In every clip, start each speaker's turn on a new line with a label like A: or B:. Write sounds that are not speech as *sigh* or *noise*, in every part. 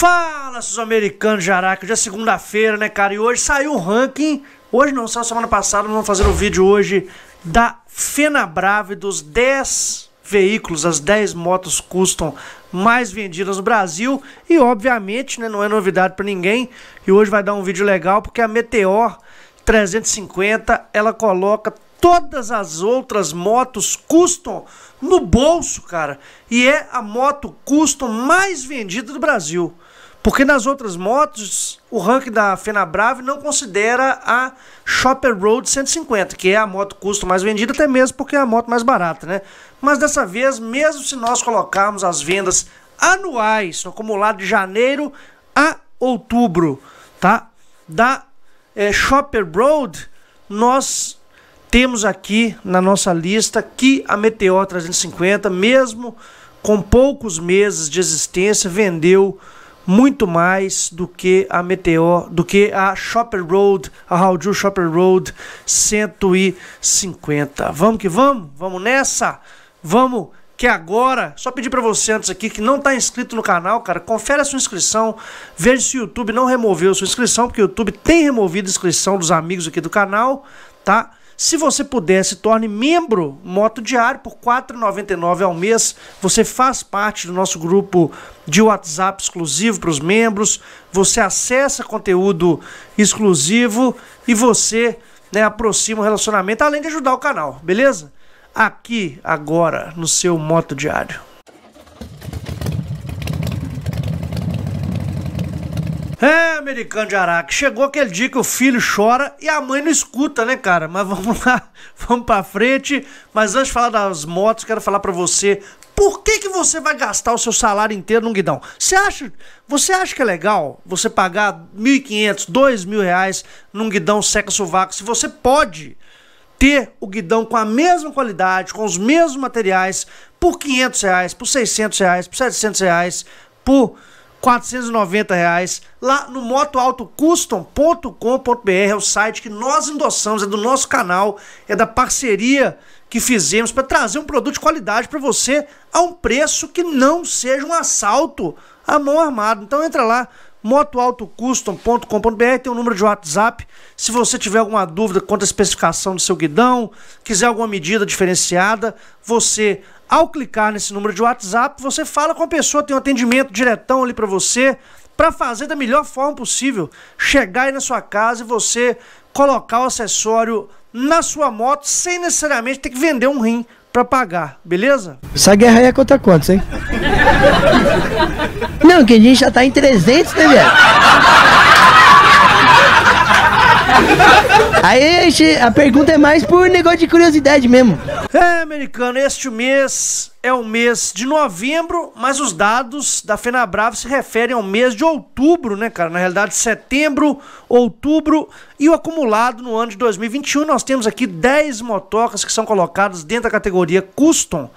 A: Fala, seus americanos de Araca, hoje é segunda-feira, né, cara? E hoje saiu o ranking, hoje não, só semana passada, vamos fazer um vídeo hoje da Fenabrave dos 10 veículos, as 10 motos custom mais vendidas no Brasil. E, obviamente, né, não é novidade para ninguém, e hoje vai dar um vídeo legal, porque a Meteor 350, ela coloca todas as outras motos custom no bolso, cara. E é a moto custom mais vendida do Brasil. Porque nas outras motos, o ranking da Fenabrave não considera a Shopper Road 150, que é a moto custom mais vendida, até mesmo porque é a moto mais barata, né? Mas dessa vez, mesmo se nós colocarmos as vendas anuais, no acumulado de janeiro a outubro, tá? Da é, Shopper Road, nós temos aqui na nossa lista que a Meteor 350, mesmo com poucos meses de existência, vendeu muito mais do que a Meteor, do que a Shopper Road, a Hauju Shopper Road 150. Vamos que vamos? Vamos nessa? Vamos que agora, só pedir para você antes aqui que não está inscrito no canal, cara, confere a sua inscrição, veja se o YouTube não removeu a sua inscrição, porque o YouTube tem removido a inscrição dos amigos aqui do canal, tá? Se você puder, se torne membro Moto Diário por R$ 4,99 ao mês. Você faz parte do nosso grupo de WhatsApp exclusivo para os membros. Você acessa conteúdo exclusivo e você né, aproxima o relacionamento, além de ajudar o canal, beleza? Aqui, agora, no seu Moto Diário. É, americano de Araque, chegou aquele dia que o filho chora e a mãe não escuta, né, cara? Mas vamos lá, *laughs* vamos pra frente. Mas antes de falar das motos, quero falar para você por que, que você vai gastar o seu salário inteiro num guidão? Você acha, você acha que é legal você pagar R$ 1.500, R$ reais num guidão seca-sovaco se você pode ter o guidão com a mesma qualidade, com os mesmos materiais, por R$ reais, por R$ reais, por R$ reais, por 490 reais lá no motoautocustom.com.br é o site que nós endossamos, é do nosso canal, é da parceria que fizemos para trazer um produto de qualidade para você a um preço que não seja um assalto à mão armada. Então entra lá motoautocustom.com.br tem um número de WhatsApp. Se você tiver alguma dúvida quanto à especificação do seu guidão, quiser alguma medida diferenciada, você ao clicar nesse número de WhatsApp, você fala com a pessoa, tem um atendimento diretão ali para você, para fazer da melhor forma possível, chegar aí na sua casa e você colocar o acessório na sua moto sem necessariamente ter que vender um rim para pagar, beleza?
B: Essa guerra aí é contra quantos, hein? *laughs* Não, que a gente já tá em 300, né, velho? Aí a pergunta é mais por negócio de curiosidade mesmo.
A: É, americano, este mês é o mês de novembro, mas os dados da FenaBrava se referem ao mês de outubro, né, cara? Na realidade, setembro, outubro e o acumulado no ano de 2021. Nós temos aqui 10 motocas que são colocadas dentro da categoria Custom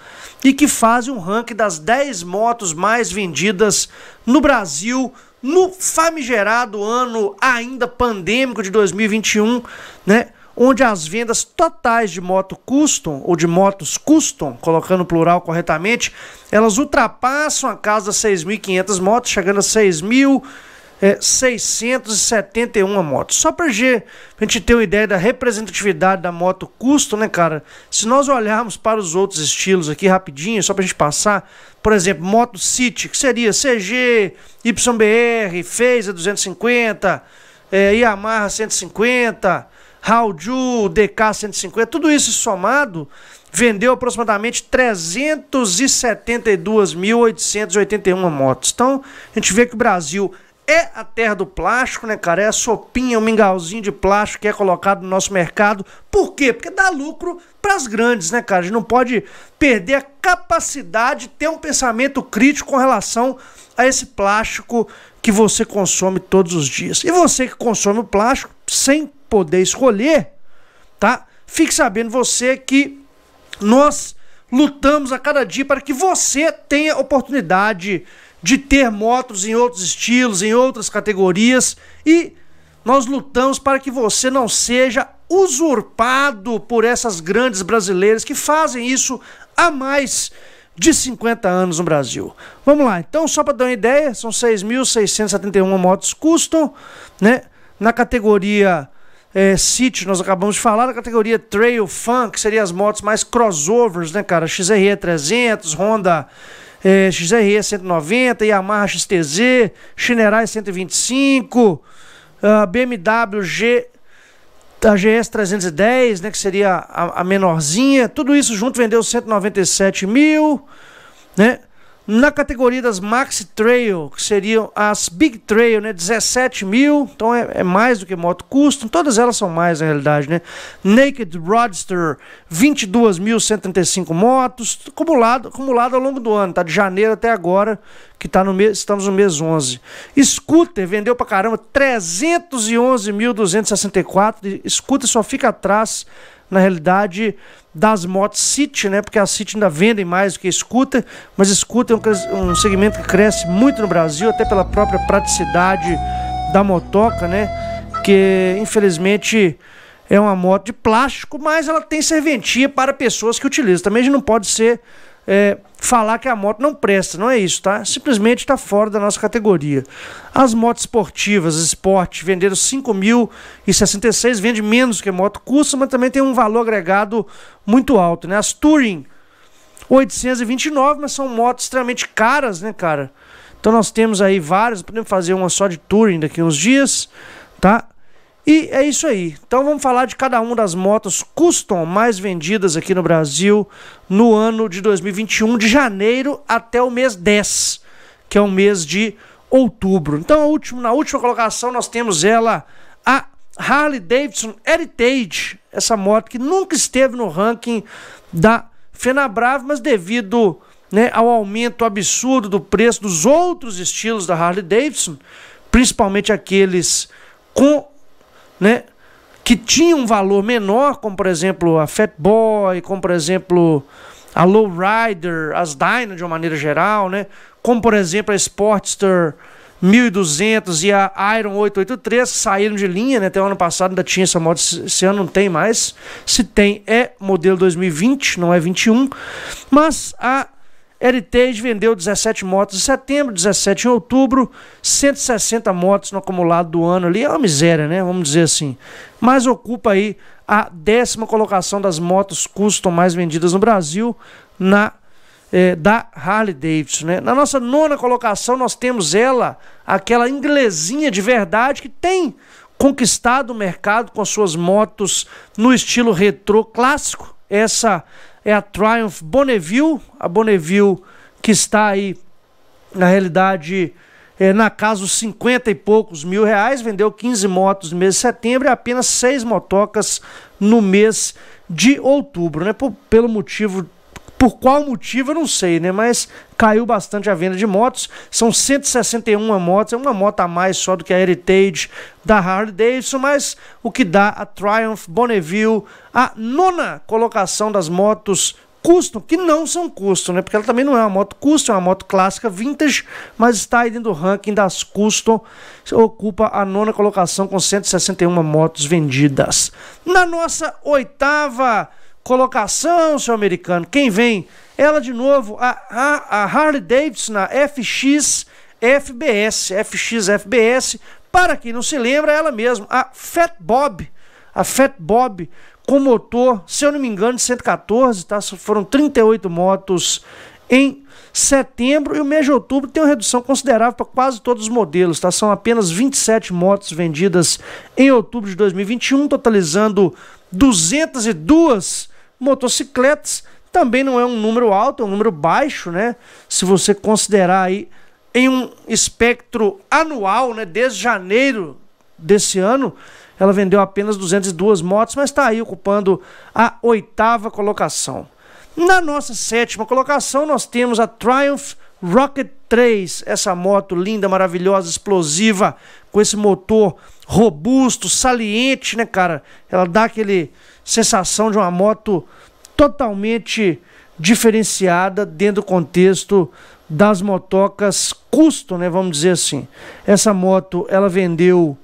A: e que fazem um ranking das 10 motos mais vendidas no Brasil no famigerado ano ainda pandêmico de 2021, né? Onde as vendas totais de moto custom ou de motos custom, colocando o plural corretamente, elas ultrapassam a casa das 6.500 motos, chegando a 6.000 é, 671 motos. Só para a gente ter uma ideia da representatividade da moto custo, né, cara? Se nós olharmos para os outros estilos aqui rapidinho, só para a gente passar, por exemplo, Moto City, que seria CG, YBR, Phaser 250, é, Yamaha 150, Hauju, DK 150, tudo isso somado vendeu aproximadamente 372.881 motos. Então, a gente vê que o Brasil é a terra do plástico, né, cara? É a sopinha, o um mingauzinho de plástico que é colocado no nosso mercado. Por quê? Porque dá lucro para as grandes, né, cara? A gente não pode perder a capacidade de ter um pensamento crítico com relação a esse plástico que você consome todos os dias. E você que consome o plástico sem poder escolher, tá? Fique sabendo você que nós lutamos a cada dia para que você tenha oportunidade de ter motos em outros estilos, em outras categorias e nós lutamos para que você não seja usurpado por essas grandes brasileiras que fazem isso há mais de 50 anos no Brasil. Vamos lá, então, só para dar uma ideia, são 6.671 motos custom, né? Na categoria é, City, nós acabamos de falar, na categoria Trail Fun, que seriam as motos mais crossovers, né, cara? XRE 300, Honda é, XRE 190, Yamaha XTZ, Shinerai 125, uh, BMW G a GS 310, né, que seria a, a, menorzinha, tudo isso junto vendeu 197 mil, né? Na categoria das Maxi Trail, que seriam as Big Trail, né? 17 mil, então é, é, mais do que moto custom, todas elas são mais na realidade, né? Naked Roadster, 22.135 motos, acumulado, acumulado ao longo do ano, tá? De janeiro até agora, que tá no mês, estamos no mês 11. Scooter vendeu pra caramba, 311.264, Scooter só fica atrás na realidade, das motos City, né? Porque as City ainda vendem mais do que Scooter, mas Scooter é um, um segmento que cresce muito no Brasil, até pela própria praticidade da motoca, né? Que infelizmente é uma moto de plástico, mas ela tem serventia para pessoas que utilizam. Também a gente não pode ser é, falar que a moto não presta, não é isso, tá? Simplesmente está fora da nossa categoria. As motos esportivas, Sport, venderam 5.066, vende menos que a moto custa, mas também tem um valor agregado muito alto, né? As Touring, 829, mas são motos extremamente caras, né, cara? Então nós temos aí várias, podemos fazer uma só de Touring daqui uns dias, tá? E é isso aí. Então vamos falar de cada uma das motos custom mais vendidas aqui no Brasil no ano de 2021, de janeiro até o mês 10, que é o mês de outubro. Então, na última colocação, nós temos ela, a Harley Davidson Heritage, essa moto que nunca esteve no ranking da Fenabrave, mas devido né, ao aumento absurdo do preço dos outros estilos da Harley Davidson, principalmente aqueles com né, que tinham um valor menor, como por exemplo a Fat Boy, como por exemplo a Lowrider, as Dyna de uma maneira geral, né, como por exemplo a Sportster 1200 e a Iron 883 que saíram de linha, né? Até o ano passado ainda tinha essa moto, esse ano não tem mais. Se tem, é modelo 2020, não é 21. Mas a Heritage vendeu 17 motos em setembro, 17 em outubro, 160 motos no acumulado do ano ali. É uma miséria, né? Vamos dizer assim. Mas ocupa aí a décima colocação das motos custom mais vendidas no Brasil na é, da Harley Davidson. Né? Na nossa nona colocação, nós temos ela, aquela inglesinha de verdade que tem conquistado o mercado com suas motos no estilo retrô clássico. Essa é a Triumph Bonneville, a Bonneville que está aí, na realidade, é, na casa dos 50 e poucos mil reais, vendeu 15 motos no mês de setembro e apenas 6 motocas no mês de outubro, né? Por, pelo motivo por qual motivo eu não sei, né? Mas caiu bastante a venda de motos. São 161 motos, é uma moto a mais só do que a Heritage da Harley Davidson, mas o que dá a Triumph Bonneville a nona colocação das motos custom, que não são custom, né? Porque ela também não é uma moto custom, é uma moto clássica vintage, mas está aí dentro do ranking das custom, ocupa a nona colocação com 161 motos vendidas. Na nossa oitava colocação, seu americano. Quem vem? Ela de novo, a, a, a Harley Davidson, a FX FBS, FX FBS. Para quem não se lembra, ela mesma, a Fat Bob, a Fat Bob com motor, se eu não me engano, de 114, tá? Foram 38 motos em setembro e o mês de outubro tem uma redução considerável para quase todos os modelos, tá? São apenas 27 motos vendidas em outubro de 2021, totalizando 202 motocicletas também não é um número alto, é um número baixo, né? Se você considerar aí em um espectro anual, né? Desde janeiro desse ano, ela vendeu apenas 202 motos, mas está aí ocupando a oitava colocação. Na nossa sétima colocação, nós temos a Triumph Rocket 3, essa moto linda, maravilhosa, explosiva, com esse motor robusto, saliente, né, cara? Ela dá aquele sensação de uma moto totalmente diferenciada dentro do contexto das motocas custo, né, vamos dizer assim. Essa moto, ela vendeu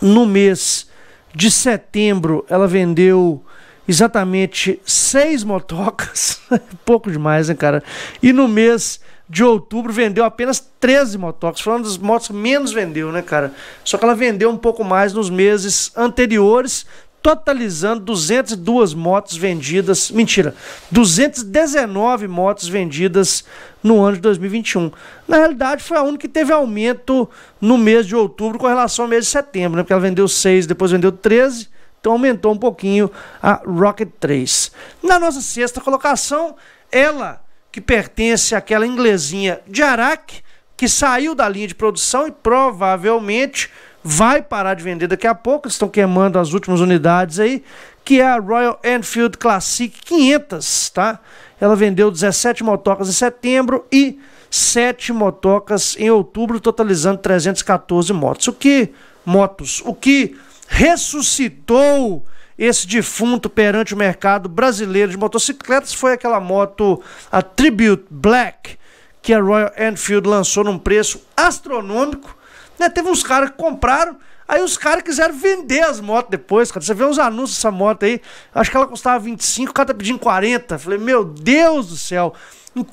A: no mês de setembro, ela vendeu exatamente seis motocas, *laughs* pouco demais, né, cara? E no mês de outubro vendeu apenas 13 motocas, foi uma das motos que menos vendeu, né, cara? Só que ela vendeu um pouco mais nos meses anteriores, totalizando 202 motos vendidas, mentira, 219 motos vendidas no ano de 2021. Na realidade, foi a única que teve aumento no mês de outubro com relação ao mês de setembro, né? Porque ela vendeu 6, depois vendeu 13, então aumentou um pouquinho a Rocket 3. Na nossa sexta colocação, ela que pertence àquela inglesinha de Araque, que saiu da linha de produção e provavelmente vai parar de vender daqui a pouco, eles estão queimando as últimas unidades aí, que é a Royal Enfield Classic 500, tá? Ela vendeu 17 motocas em setembro e 7 motocas em outubro, totalizando 314 motos. O que motos? O que ressuscitou esse defunto perante o mercado brasileiro de motocicletas foi aquela moto, a Tribute Black, que a Royal Enfield lançou num preço astronômico. Né? Teve uns caras que compraram, aí os caras quiseram vender as motos depois, cara. Você vê os anúncios dessa moto aí, acho que ela custava 25, o cara tá pedindo 40. Falei, meu Deus do céu,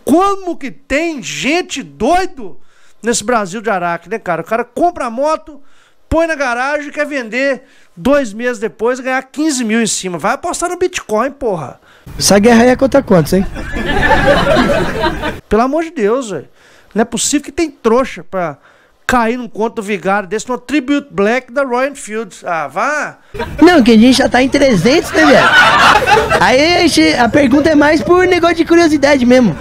A: como que tem gente doido nesse Brasil de Araque, né, cara? O cara compra a moto, põe na garagem e quer vender dois meses depois e ganhar 15 mil em cima. Vai apostar no Bitcoin, porra.
B: Essa guerra aí é contra quantos, hein? *laughs*
A: Pelo amor de Deus, velho. Não é possível que tem trouxa pra cair num conto vigário desse no Tribute Black da Royal Enfield. Ah, vá!
B: Não, que a gente já tá em 300, né, velho? Aí a pergunta é mais por negócio de curiosidade mesmo.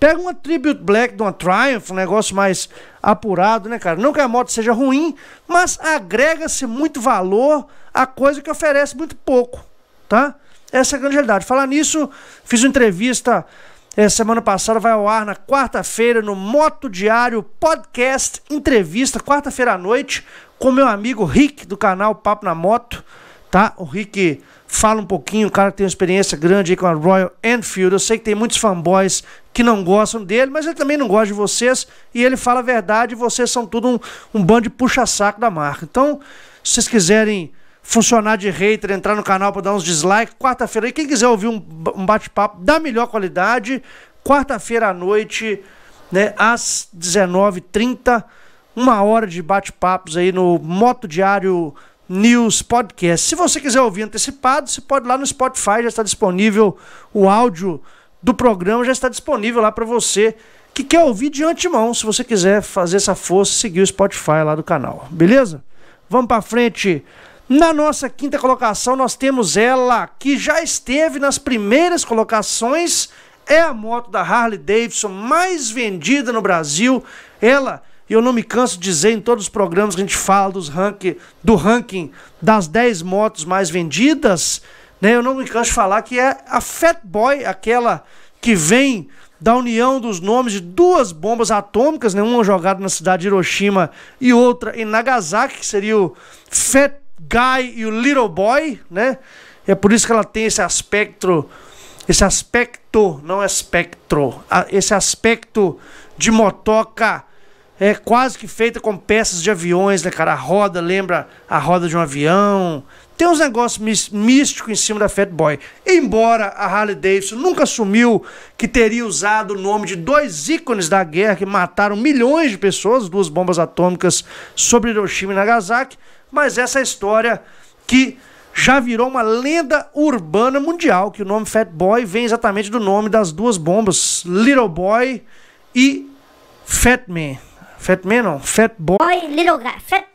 A: Pega uma Tribute Black de uma Triumph, um negócio mais apurado, né, cara? Não que a moto seja ruim, mas agrega-se muito valor a coisa que oferece muito pouco, tá? Essa é a grande realidade. Falar nisso, fiz uma entrevista é, semana passada, vai ao ar na quarta-feira no Moto Diário Podcast Entrevista, quarta-feira à noite, com meu amigo Rick, do canal Papo na Moto, tá? O Rick fala um pouquinho, o cara tem uma experiência grande aí com a Royal Enfield. Eu sei que tem muitos fanboys que não gostam dele, mas ele também não gosta de vocês e ele fala a verdade vocês são tudo um, um bando de puxa-saco da marca. Então, se vocês quiserem funcionar de hater, entrar no canal para dar uns dislikes, quarta-feira aí, quem quiser ouvir um, um bate-papo da melhor qualidade, quarta-feira à noite, né, às 19h30, uma hora de bate-papos aí no Moto Diário News Podcast. Se você quiser ouvir antecipado, você pode ir lá no Spotify, já está disponível o áudio do programa, já está disponível lá para você que quer ouvir de antemão. Se você quiser fazer essa força, seguir o Spotify lá do canal, beleza? Vamos para frente. Na nossa quinta colocação, nós temos ela que já esteve nas primeiras colocações. É a moto da Harley Davidson mais vendida no Brasil. Ela e eu não me canso de dizer em todos os programas que a gente fala dos do ranking das 10 motos mais vendidas, né? Eu não me canso de falar que é a Fat Boy, aquela que vem da união dos nomes de duas bombas atômicas, né? uma jogada na cidade de Hiroshima e outra em Nagasaki, que seria o Fat Guy e o Little Boy, né? É por isso que ela tem esse aspecto, esse aspecto, não é espectro, esse aspecto de motoca é quase que feita com peças de aviões, né, cara? A roda lembra a roda de um avião. Tem uns negócios místicos em cima da Fat Boy. Embora a Harley Davidson nunca assumiu que teria usado o nome de dois ícones da guerra que mataram milhões de pessoas, duas bombas atômicas sobre Hiroshima e Nagasaki, mas essa é história que já virou uma lenda urbana mundial, que o nome Fat Boy vem exatamente do nome das duas bombas, Little Boy e Fat Man. Fat man não, fat boy.
C: Boy, little guy. Fat,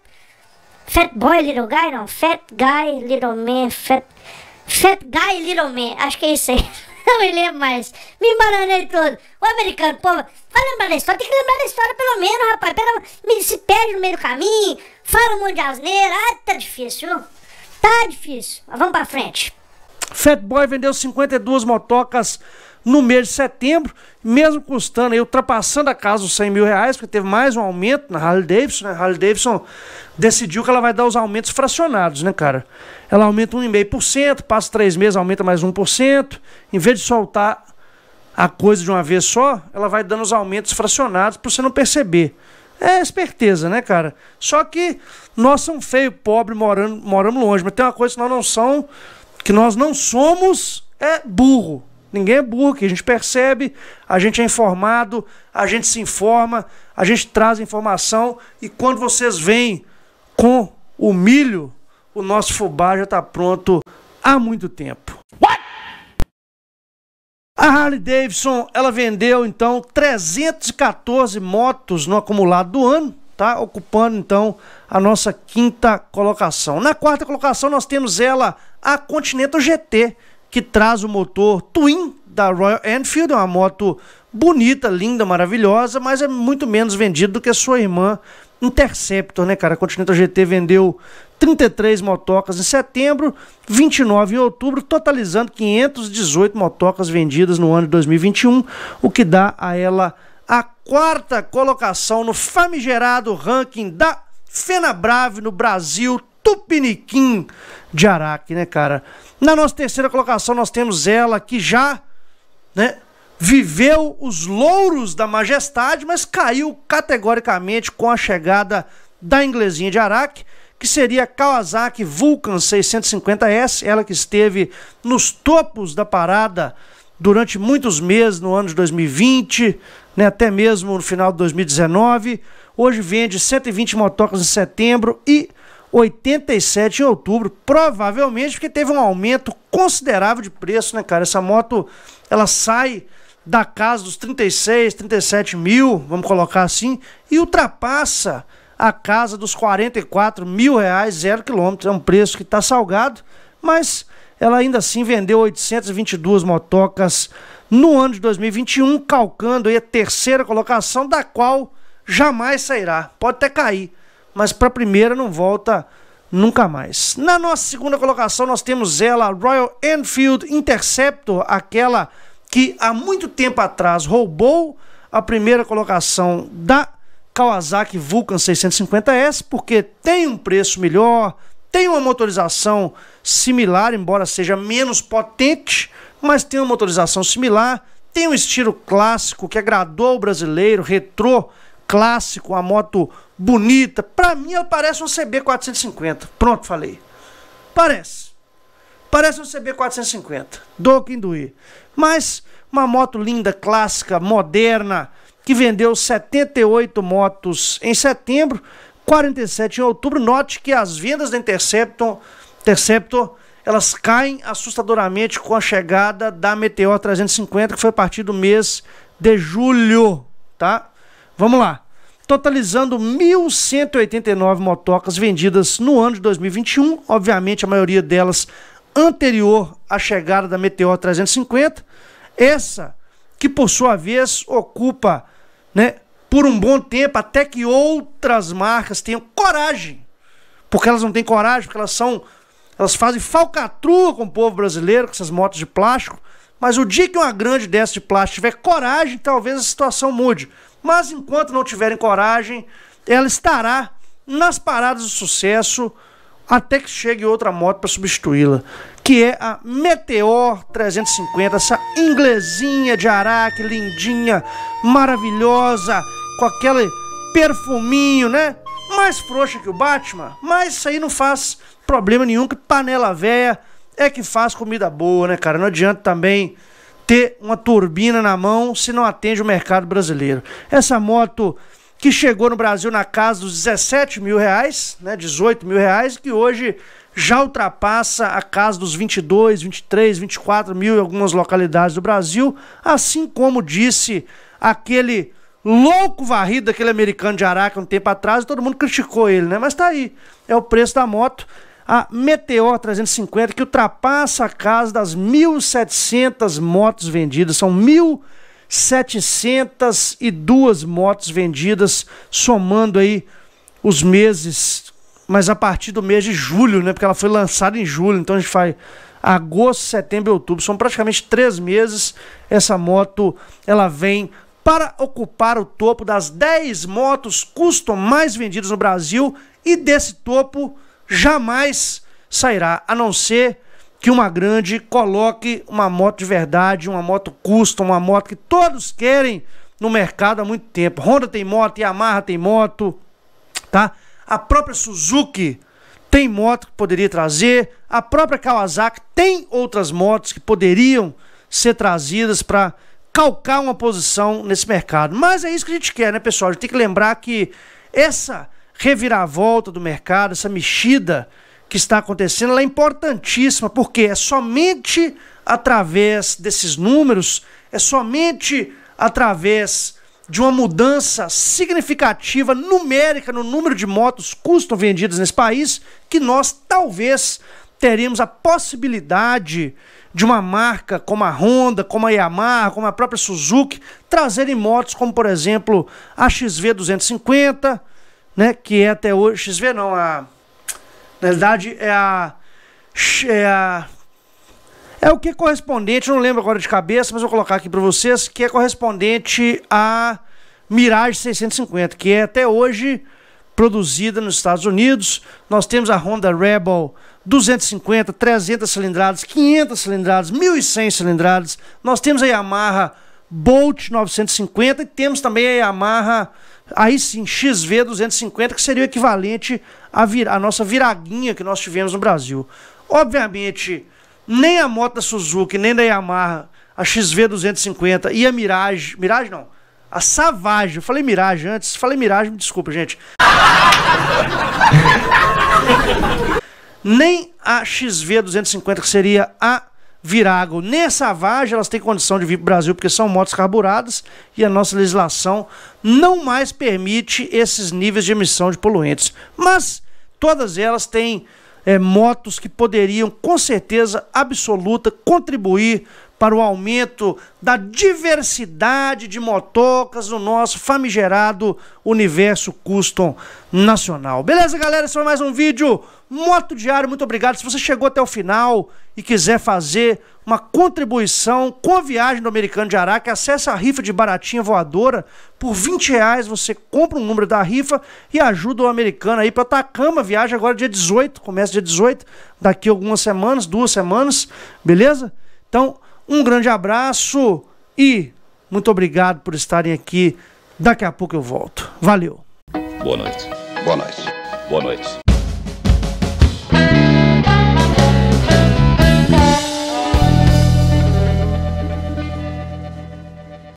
C: fat boy, little guy não. Fat guy, little man. Fat, fat guy, little man. Acho que é isso aí. *laughs* Não me lembro mais. Me embaranei todo. O americano, pô, vai lembrar da história. Tem que lembrar da história pelo menos, rapaz. Pera, me, se perde no meio do caminho. Fala um monte de asneira. Ah, tá difícil, viu? Tá difícil. Mas vamos pra frente.
A: Fat Boy vendeu 52 motocas no mês de setembro, mesmo custando, aí, ultrapassando a casa dos 100 mil reais, porque teve mais um aumento na Harley Davidson, né? A Harley Davidson decidiu que ela vai dar os aumentos fracionados, né, cara? Ela aumenta 1,5%, passa três meses, aumenta mais 1%, em vez de soltar a coisa de uma vez só, ela vai dando os aumentos fracionados para você não perceber. É esperteza, né, cara? Só que nós somos feio, pobre, morando, moramos longe, mas tem uma coisa que nós não somos que nós não somos é burro. Ninguém é burro, que a gente percebe, a gente é informado, a gente se informa, a gente traz informação e quando vocês vêm com o milho, o nosso fubá já está pronto há muito tempo. What? A Harley Davidson, ela vendeu então 314 motos no acumulado do ano, tá? Ocupando então a nossa quinta colocação. Na quarta colocação nós temos ela, a Continental GT, que traz o motor Twin da Royal Enfield, uma moto bonita, linda, maravilhosa, mas é muito menos vendida do que a sua irmã Interceptor, né, cara? A Continental GT vendeu 33 motocas em setembro, 29 em outubro, totalizando 518 motocas vendidas no ano de 2021, o que dá a ela a quarta colocação no famigerado ranking da Fenabrave no Brasil, Tupiniquim de Araque, né, cara? Na nossa terceira colocação nós temos ela que já, né, viveu os louros da majestade, mas caiu categoricamente com a chegada da inglesinha de Araque, que seria Kawasaki Vulcan 650S, ela que esteve nos topos da parada durante muitos meses no ano de 2020, né, até mesmo no final de 2019. Hoje vende 120 motocas em setembro e 87 em outubro, provavelmente porque teve um aumento considerável de preço, né, cara? Essa moto, ela sai da casa dos 36, 37 mil, vamos colocar assim, e ultrapassa a casa dos 44 mil reais, zero quilômetro. É um preço que está salgado, mas ela ainda assim vendeu 822 motocas no ano de 2021, calcando aí a terceira colocação, da qual jamais sairá. Pode até cair, mas para a primeira não volta nunca mais. Na nossa segunda colocação, nós temos ela, Royal Enfield Interceptor, aquela que há muito tempo atrás roubou a primeira colocação da Kawasaki Vulcan 650S, porque tem um preço melhor, tem uma motorização similar, embora seja menos potente, mas tem uma motorização similar, tem um estilo clássico que agradou o brasileiro, retrô clássico, uma moto bonita. Para mim ela parece um CB450. Pronto, falei. Parece. Parece um CB450. Do que doer. Mas uma moto linda, clássica, moderna, que vendeu 78 motos em setembro, 47 em outubro. Note que as vendas da Interceptor, Interceptor elas caem assustadoramente com a chegada da Meteor 350, que foi a partir do mês de julho, tá? Vamos lá. Totalizando 1.189 motocas vendidas no ano de 2021, obviamente a maioria delas anterior à chegada da Meteor 350. Essa que por sua vez ocupa, né, por um bom tempo até que outras marcas tenham coragem. Porque elas não têm coragem, porque elas são elas fazem falcatrua com o povo brasileiro com essas motos de plástico. Mas o dia que uma grande dessa de plástico tiver coragem, talvez a situação mude. Mas enquanto não tiverem coragem, ela estará nas paradas de sucesso até que chegue outra moto para substituí-la, que é a Meteor 350, essa inglesinha de Araque, lindinha, maravilhosa, com aquele perfuminho, né? Mais frouxa que o Batman, mas isso aí não faz problema nenhum, que panela velha é que faz comida boa, né, cara? Não adianta também ter uma turbina na mão se não atende o mercado brasileiro. Essa moto que chegou no Brasil na casa dos 17 mil reais, né, 18 mil reais, que hoje já ultrapassa a casa dos 22, 23, 24 mil em algumas localidades do Brasil, assim como disse aquele louco varrido daquele americano de Araca um tempo atrás, todo mundo criticou ele, né? Mas tá aí, é o preço da moto. A Meteor 350, que ultrapassa a casa das 1.700 motos vendidas, são 1.700 702 motos vendidas, somando aí os meses, mas a partir do mês de julho, né? Porque ela foi lançada em julho, então a gente faz agosto, setembro e outubro. São praticamente três meses. Essa moto ela vem para ocupar o topo das 10 motos custom mais vendidas no Brasil e desse topo jamais sairá, a não ser que uma grande coloque uma moto de verdade, uma moto custom, uma moto que todos querem no mercado há muito tempo. Honda tem moto, Yamaha tem moto, tá? A própria Suzuki tem moto que poderia trazer, a própria Kawasaki tem outras motos que poderiam ser trazidas para calcar uma posição nesse mercado. Mas é isso que a gente quer, né, pessoal? A gente tem que lembrar que essa reviravolta do mercado, essa mexida que está acontecendo, ela é importantíssima, porque é somente através desses números, é somente através de uma mudança significativa numérica no número de motos custam vendidas nesse país que nós talvez teríamos a possibilidade de uma marca como a Honda, como a Yamaha, como a própria Suzuki trazerem motos como por exemplo a XV 250, né, que é até hoje XV não, a na verdade é a é a é o que é correspondente, não lembro agora de cabeça, mas vou colocar aqui para vocês, que é correspondente a Mirage 650, que é até hoje produzida nos Estados Unidos. Nós temos a Honda Rebel 250, 300 cilindradas, 500 cilindradas, 1100 cilindradas. Nós temos a Yamaha Bolt 950 e temos também a Yamaha aí sim XV 250, que seria o equivalente à, vir, à nossa viraguinha que nós tivemos no Brasil. Obviamente, nem a moto da Suzuki, nem da Yamaha, a XV 250 e a Mirage, Mirage não, a Savage, eu falei Mirage antes, falei Mirage, me desculpa, gente. *laughs* nem a XV 250, que seria a Virago, nem Savage, elas têm condição de vir para o Brasil porque são motos carburadas e a nossa legislação não mais permite esses níveis de emissão de poluentes. Mas todas elas têm é, motos que poderiam, com certeza absoluta, contribuir para o aumento da diversidade de motocas no nosso famigerado universo custom nacional. Beleza, galera? Esse foi mais um vídeo Moto Diário. Muito obrigado. Se você chegou até o final e quiser fazer uma contribuição com a viagem do Americano de Araque, acesse a rifa de baratinha voadora. Por 20 reais você compra um número da rifa e ajuda o americano aí para Atacama. Viagem agora dia 18, começa dia 18, daqui algumas semanas, duas semanas, beleza? Então, um grande abraço e muito obrigado por estarem aqui. Daqui a pouco eu volto. Valeu.
D: Boa noite. Boa noite. Boa noite.